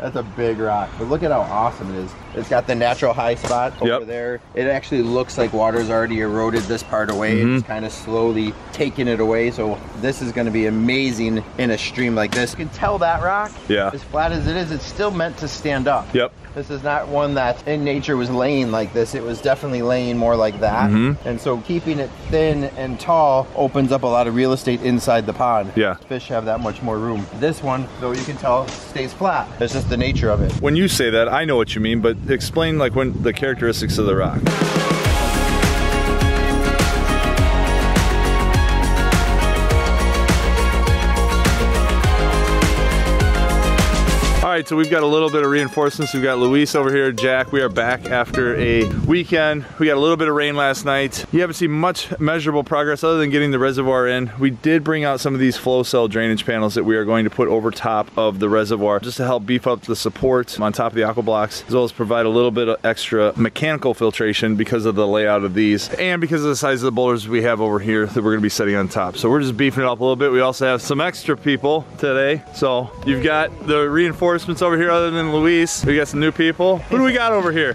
That's a big rock. But look at how awesome it is. It's got the natural high spot over Yep. there. It actually looks like water's already eroded this part away. Mm-hmm. It's kind of slowly taking it away. So this is going to be amazing in a stream like this. You can tell that rock, Yeah. as flat as it is, it's still meant to stand up. Yep. This is not one that in nature was laying like this. It was definitely laying more like that. Mm-hmm. And so keeping it thin and tall opens up a lot of real estate inside the pond. Yeah. Fish have that much more room. This one, though you can tell, stays flat. That's just the nature of it. When you say that, I know what you mean, but explain like when the characteristics of the rock. All right, so we've got a little bit of reinforcements. We've got Luis over here, Jack. We are back after a weekend. We got a little bit of rain last night. You haven't seen much measurable progress other than getting the reservoir in. We did bring out some of these flow cell drainage panels that we are going to put over top of the reservoir just to help beef up the support on top of the AquaBlox, as well as provide a little bit of extra mechanical filtration because of the layout of these and because of the size of the boulders we have over here that we're gonna be setting on top. So we're just beefing it up a little bit. We also have some extra people today. So you've got the reinforcements over here other than Luis. We got some new people. Who do we got over here?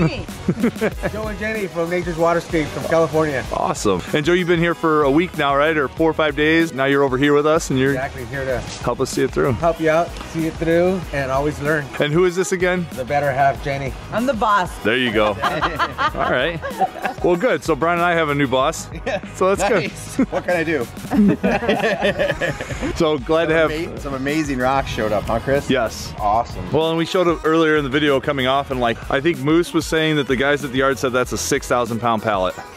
It. Joe and Jenny from Nature's Waterscape from California. Awesome. And Joe, you've been here for a week now, right? Or four or five days. Now you're over here with us and you're Exactly here to help us see it through. help you out, see it through, and always learn. And who is this again? The better half, Jenny. I'm the boss. There you go. All right. Well, good. So Brian and I have a new boss. So that's Nice. what can I do? So glad to have. Ama- Some amazing rocks showed up, huh, Chris? Yes. Awesome. Well, and we showed up earlier in the video coming off, and like I think Moose was saying that the guys at the yard said that's a six thousand pound pallet.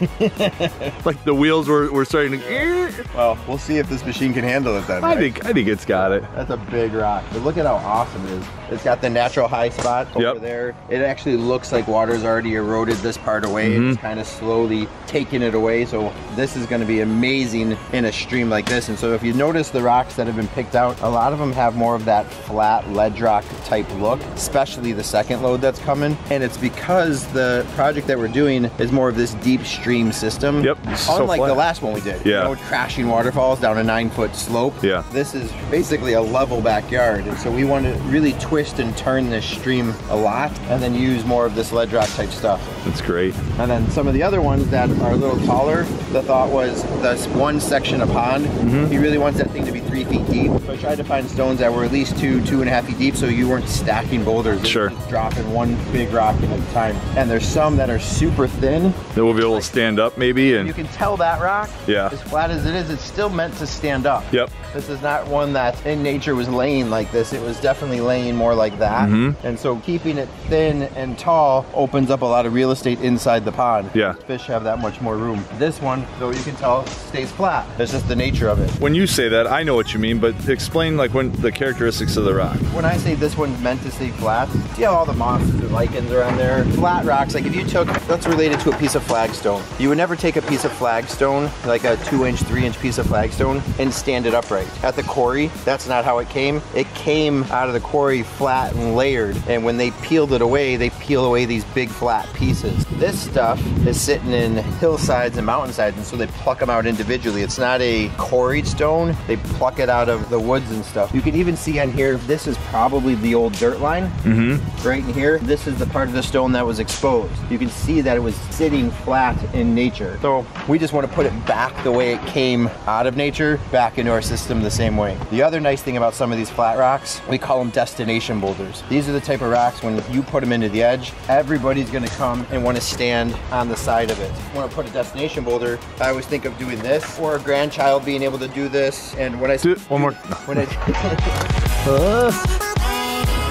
like the wheels were, were starting to. Well, we'll see if this machine can handle it then. I right? think I think it's got it. That's a big rock. But look at how awesome it is. It's got the natural high spot over Yep. there. It actually looks like water's already eroded this part away. Mm-hmm. It's kind of slowly taking it away. So this is going to be amazing in a stream like this. And so if you notice the rocks that have been picked out, a lot of them have more of that flat ledge rock type look, especially the second load that's coming. And it's because the project that we're doing is more of this deep stream system. Yep, so Unlike the last one we did. Yeah. Know, crashing waterfalls down a nine foot slope. Yeah. This is basically a level backyard. And so we want to really twist and turn this stream a lot and then use more of this ledge rock type stuff. That's great. And then some of the other ones that are a little taller, the thought was this one section of pond, Mm-hmm. he really wants that thing to be three feet deep. So I tried to find stones that were at least two, two and a half feet deep so you weren't stacking boulders. Sure. just dropping one big rock at a time. And there's some that are super thin. Then we'll be able to stand up maybe and You can tell that rock, Yeah. as flat as it is, it's still meant to stand up. Yep. This is not one that in nature was laying like this. It was definitely laying more like that. Mm-hmm. And so keeping it thin and tall opens up a lot of real estate inside the pond. Yeah. Fish have that much more room. This one, though you can tell, stays flat. That's just the nature of it. When you say that, I know what you mean, but explain like when the characteristics of the rock. When I say this one's meant to stay flat, see how all the moss and lichens are on there? Flat rocks, like if you took, that's related to a piece of flagstone. You would never take a piece of flagstone, like a two inch, three inch piece of flagstone, and stand it upright. At the quarry, that's not how it came. It came out of the quarry flat and layered, and when they peeled it away, they peel away these big flat pieces. This stuff is sitting in hillsides and mountainsides, and so they pluck them out individually. It's not a quarried stone, they pluck it out of the woods and stuff. You can even see on here, this is probably the old dirt line. Mm-hmm. Right in here, this is the part of the stone that was exposed. You can see that it was sitting flat in nature. So we just want to put it back the way it came out of nature, back into our system the same way. The other nice thing about some of these flat rocks, we call them destination boulders. These are the type of rocks when you put them into the edge, everybody's going to come and want to stand on the side of it. When I put a destination boulder, I always think of doing this, or a grandchild being able to do this. And when I Do it one more. when I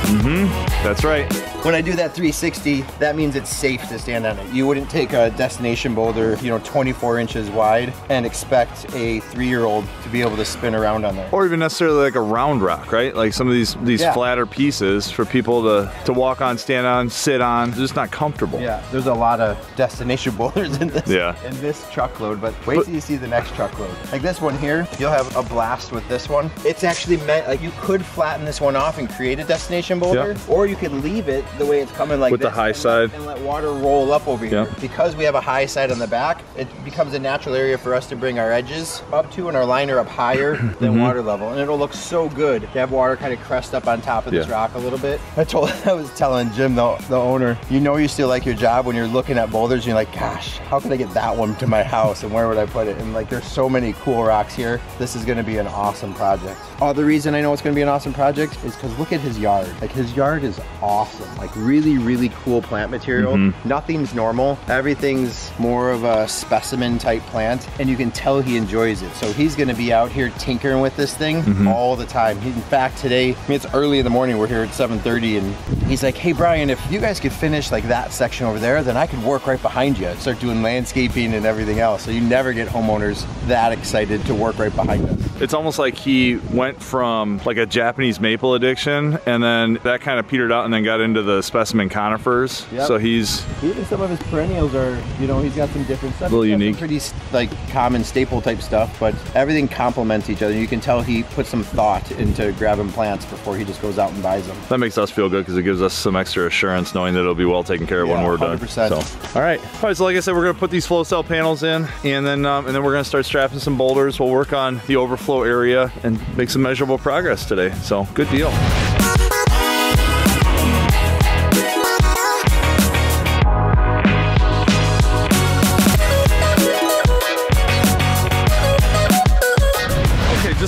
mm-hmm, That's right. When I do that 360, that means it's safe to stand on it. You wouldn't take a destination boulder, you know, 24 inches wide and expect a three-year-old to be able to spin around on there. Or even necessarily like a round rock, right? Like some of these these Yeah. flatter pieces for people to to walk on, stand on, sit on. They're just not comfortable. Yeah, there's a lot of destination boulders in this Yeah. in this truckload, but wait But- till you see the next truckload. Like this one here, you'll have a blast with this one. It's actually meant like you could flatten this one off and create a destination boulder, Yeah. or you could leave it the way it's coming like With the high and side. let, and let water roll up over here. Yep. Because we have a high side on the back, it becomes a natural area for us to bring our edges up to and our liner up higher than Mm-hmm. water level. And it'll look so good to have water kind of crest up on top of this Yeah. rock a little bit. I told I was telling Jim the, the owner, you know you still like your job when you're looking at boulders and you're like, gosh, how can I get that one to my house and where would I put it? And like there's so many cool rocks here. This is gonna be an awesome project. Oh, the reason I know it's gonna be an awesome project is because look at his yard. Like his yard is awesome. Like really, really cool plant material. Mm-hmm. Nothing's normal. Everything's more of a specimen type plant and you can tell he enjoys it. So he's gonna be out here tinkering with this thing mm-hmm. all the time. He, in fact, today, I mean, it's early in the morning. We're here at 7.30 and he's like, hey, Brian, if you guys could finish like that section over there, then I could work right behind you and start doing landscaping and everything else. So you never get homeowners that excited to work right behind us. It's almost like he went from like a Japanese maple addiction and then that kind of petered out and then got into the specimen conifers. Yep. So he's Even some of his perennials are, you know, he's got some different stuff. Little got some unique. Pretty like common staple type stuff, but everything complements each other. You can tell he put some thought into grabbing plants before he just goes out and buys them. that makes us feel good because it gives us some extra assurance knowing that it'll be well taken care of when we're done. 100%. So, all right. All right. So like I said, we're gonna put these flow cell panels in, and then um, and then we're gonna start strapping some boulders. We'll work on the overflow area and make some measurable progress today. So good deal.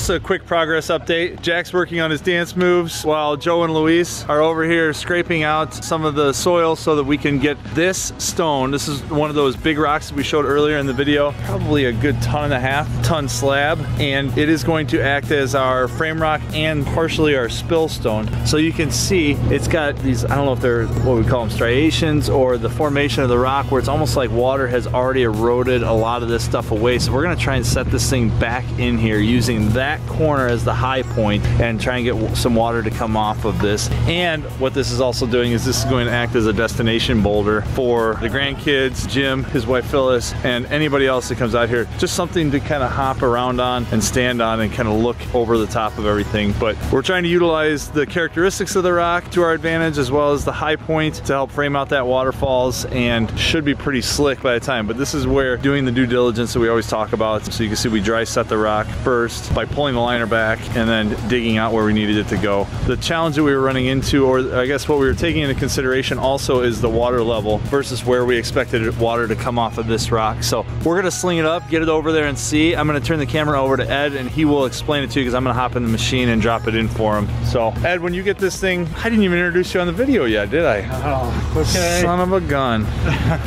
Just a quick progress update. Jack's working on his dance moves while Joe and Luis are over here scraping out some of the soil so that we can get this stone. This is one of those big rocks that we showed earlier in the video, probably a good ton and a half ton slab, and it is going to act as our frame rock and partially our spill stone. So you can see it's got these, I don't know if they're what we call them striations or the formation of the rock where it's almost like water has already eroded a lot of this stuff away. So we're gonna try and set this thing back in here using that corner as the high point and try and get some water to come off of this. And what this is also doing is this is going to act as a destination boulder for the grandkids, Jim, his wife Phyllis, and anybody else that comes out here. Just something to kind of hop around on and stand on and kind of look over the top of everything. But we're trying to utilize the characteristics of the rock to our advantage as well as the high point to help frame out that waterfalls and should be pretty slick by the time. But this is where doing the due diligence that we always talk about. So you can see we dry set the rock first by pulling the liner back and then digging out where we needed it to go. The challenge that we were running into, or I guess what we were taking into consideration also is the water level versus where we expected water to come off of this rock. So we're gonna sling it up, get it over there and see. I'm gonna turn the camera over to Ed and he will explain it to you because I'm gonna hop in the machine and drop it in for him. So Ed, when you get this thing, I didn't even introduce you on the video yet, did I? Oh, okay. Son of a gun.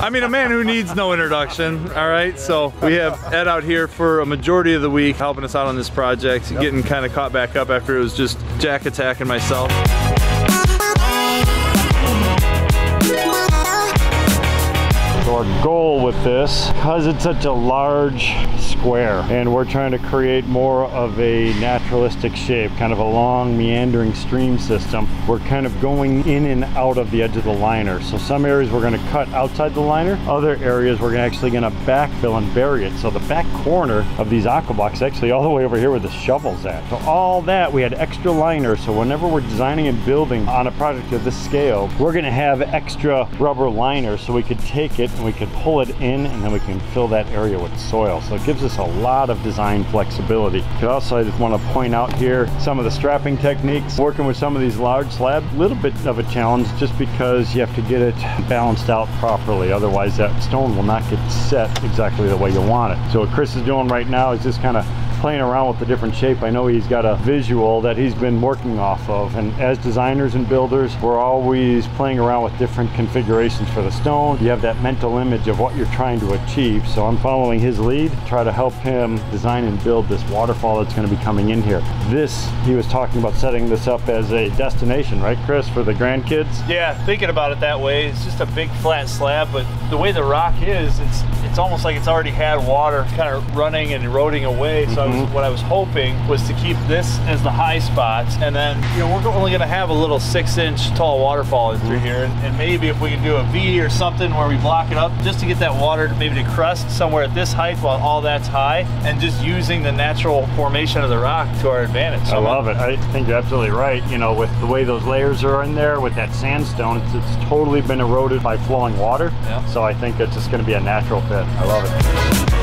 I mean, a man who needs no introduction, all right? So we have Ed out here for a majority of the week helping us out on this project, getting kind of caught back up after it was just Jack attacking myself. So our goal with this, because it's such a large square and we're trying to create more of a naturalistic shape, kind of a long meandering stream system, we're kind of going in and out of the edge of the liner. So some areas we're gonna cut outside the liner, other areas we're actually gonna backfill and bury it. So the back corner of these AquaBlox, actually all the way over here where the shovel's at. So all that, we had extra liner. So whenever we're designing and building on a project of this scale, we're gonna have extra rubber liner so we could take it and we could pull it in and then we can fill that area with soil. So it gives us a lot of design flexibility. Could also, I just want to point out here some of the strapping techniques. Working with some of these large slabs, a little bit of a challenge just because you have to get it balanced out properly. Otherwise that stone will not get set exactly the way you want it. So what Chris is doing right now is just kind of playing around with the different shape. I know he's got a visual that he's been working off of. And as designers and builders, we're always playing around with different configurations for the stone. You have that mental image of what you're trying to achieve. So I'm following his lead, try to help him design and build this waterfall that's going to be coming in here. This, he was talking about setting this up as a destination, right, Chris, for the grandkids? Yeah, thinking about it that way, it's just a big flat slab, but the way the rock is, it's it's almost like it's already had water kind of running and eroding away. So I was, mm-hmm. what I was hoping was to keep this as the high spots, and then you know we're only going to have a little six-inch tall waterfall in through mm-hmm. here, and, and maybe if we can do a V or something where we block it up, just to get that water to maybe to crest somewhere at this height while all that's high, and just using the natural formation of the rock to our advantage. I love it. I think you're absolutely right. You know, with the way those layers are in there, with that sandstone, it's, it's totally been eroded by flowing water. Yeah. So I think it's just going to be a natural fit. I love it.